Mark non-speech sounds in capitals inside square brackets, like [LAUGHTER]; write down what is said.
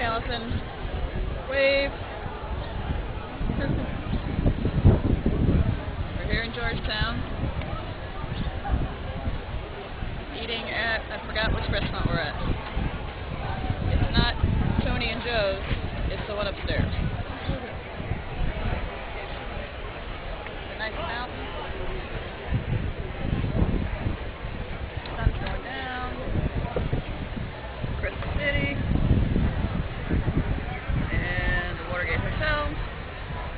Okay, Allison. Wave. [LAUGHS] We're here in Georgetown. Eating at, I forgot which restaurant we're at. It's not Tony and Joe's, it's the one upstairs. It's nice mountain.